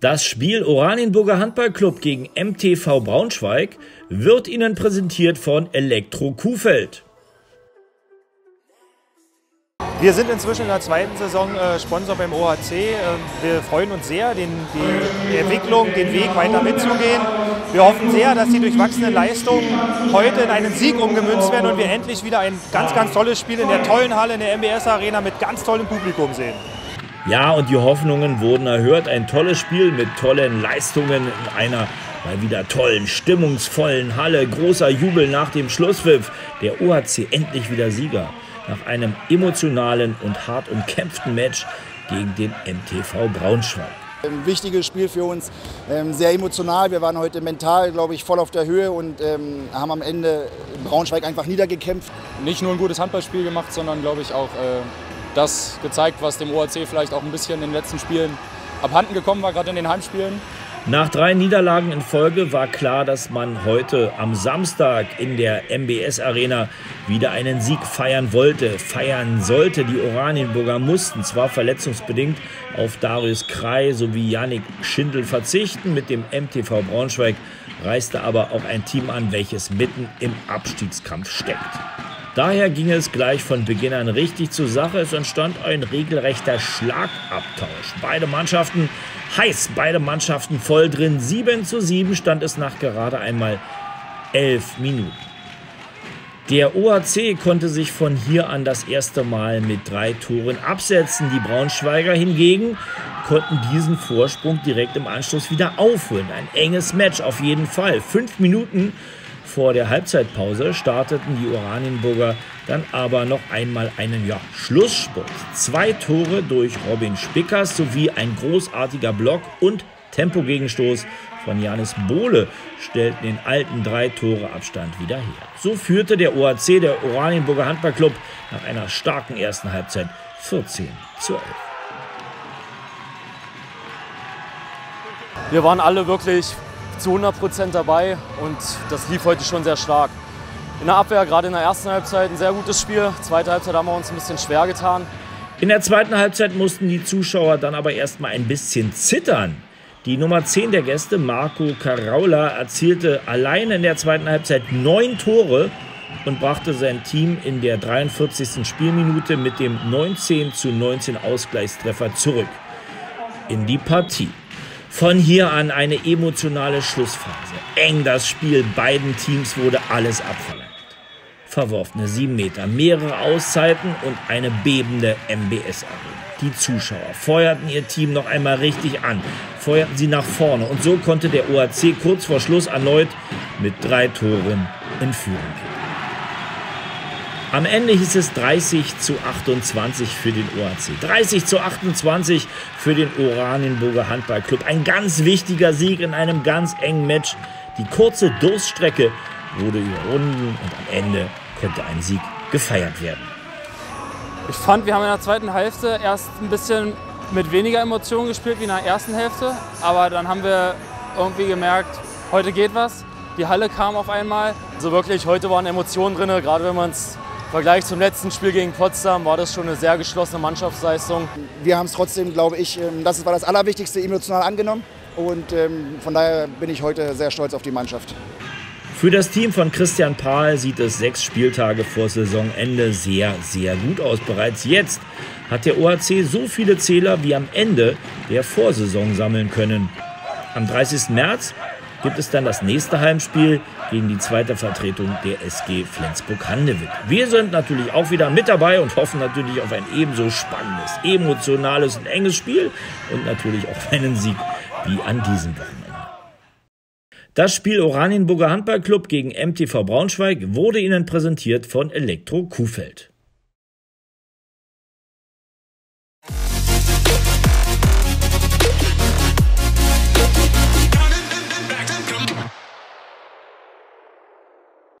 Das Spiel Oranienburger Handballclub gegen MTV Braunschweig wird Ihnen präsentiert von Elektro Kuhfeld. Wir sind inzwischen in der zweiten Saison äh, Sponsor beim OHC. Äh, wir freuen uns sehr, den, die Entwicklung, den Weg weiter mitzugehen. Wir hoffen sehr, dass die durchwachsenen Leistungen heute in einen Sieg umgemünzt werden und wir endlich wieder ein ganz, ganz tolles Spiel in der tollen Halle in der MBS Arena mit ganz tollem Publikum sehen. Ja, und die Hoffnungen wurden erhört. Ein tolles Spiel mit tollen Leistungen in einer mal wieder tollen, stimmungsvollen Halle. Großer Jubel nach dem Schlusspfiff. Der OHC endlich wieder Sieger. Nach einem emotionalen und hart umkämpften Match gegen den MTV Braunschweig. Ein wichtiges Spiel für uns, ähm, sehr emotional. Wir waren heute mental, glaube ich, voll auf der Höhe und ähm, haben am Ende Braunschweig einfach niedergekämpft. Nicht nur ein gutes Handballspiel gemacht, sondern, glaube ich, auch äh, das gezeigt, was dem OAC vielleicht auch ein bisschen in den letzten Spielen abhanden gekommen war, gerade in den Heimspielen. Nach drei Niederlagen in Folge war klar, dass man heute am Samstag in der MBS Arena wieder einen Sieg feiern wollte, feiern sollte. Die Oranienburger mussten zwar verletzungsbedingt auf Darius Krei sowie Yannick Schindel verzichten. Mit dem MTV Braunschweig reiste aber auch ein Team an, welches mitten im Abstiegskampf steckt. Daher ging es gleich von Beginn an richtig zur Sache. Es entstand ein regelrechter Schlagabtausch. Beide Mannschaften heiß, beide Mannschaften voll drin. 7 zu 7 stand es nach gerade einmal 11 Minuten. Der OAC konnte sich von hier an das erste Mal mit drei Toren absetzen. Die Braunschweiger hingegen konnten diesen Vorsprung direkt im Anschluss wieder aufholen. Ein enges Match auf jeden Fall. Fünf Minuten vor der Halbzeitpause starteten die Oranienburger dann aber noch einmal einen ja, Schlussspurt. Zwei Tore durch Robin Spickers sowie ein großartiger Block und Tempogegenstoß von Janis Bohle stellten den alten drei Tore Abstand wieder her. So führte der OAC, der Oranienburger Handballclub, nach einer starken ersten Halbzeit 14 zu 11. Wir waren alle wirklich zu 100 Prozent dabei und das lief heute schon sehr stark. In der Abwehr, gerade in der ersten Halbzeit, ein sehr gutes Spiel. Zweite Halbzeit haben wir uns ein bisschen schwer getan. In der zweiten Halbzeit mussten die Zuschauer dann aber erstmal ein bisschen zittern. Die Nummer 10 der Gäste, Marco Caraula, erzielte allein in der zweiten Halbzeit neun Tore und brachte sein Team in der 43. Spielminute mit dem 19 zu 19 Ausgleichstreffer zurück in die Partie. Von hier an eine emotionale Schlussphase. Eng das Spiel, beiden Teams wurde alles abverlangt. Verworfene 7 Meter, mehrere Auszeiten und eine bebende MBS-Arena. Die Zuschauer feuerten ihr Team noch einmal richtig an, feuerten sie nach vorne und so konnte der OAC kurz vor Schluss erneut mit drei Toren in Führung gehen. Am Ende hieß es 30 zu 28 für den OAC. 30 zu 28 für den Oranienburger Handballclub. Ein ganz wichtiger Sieg in einem ganz engen Match. Die kurze Durststrecke wurde überwunden und am Ende konnte ein Sieg gefeiert werden. Ich fand, wir haben in der zweiten Hälfte erst ein bisschen mit weniger Emotionen gespielt wie in der ersten Hälfte. Aber dann haben wir irgendwie gemerkt, heute geht was. Die Halle kam auf einmal. Also wirklich, heute waren Emotionen drin, gerade wenn man es im Vergleich zum letzten Spiel gegen Potsdam war das schon eine sehr geschlossene Mannschaftsleistung. Wir haben es trotzdem, glaube ich, ähm, das war das Allerwichtigste, emotional angenommen. Und ähm, von daher bin ich heute sehr stolz auf die Mannschaft. Für das Team von Christian Pahl sieht es sechs Spieltage vor Saisonende sehr, sehr gut aus. Bereits jetzt hat der OHC so viele Zähler wie am Ende der Vorsaison sammeln können. Am 30. März gibt es dann das nächste Heimspiel gegen die zweite Vertretung der SG Flensburg-Handewitt. Wir sind natürlich auch wieder mit dabei und hoffen natürlich auf ein ebenso spannendes, emotionales und enges Spiel und natürlich auch einen Sieg wie an diesem Wochenende. Das Spiel Oranienburger Handballclub gegen MTV Braunschweig wurde Ihnen präsentiert von Elektro Kuhfeld.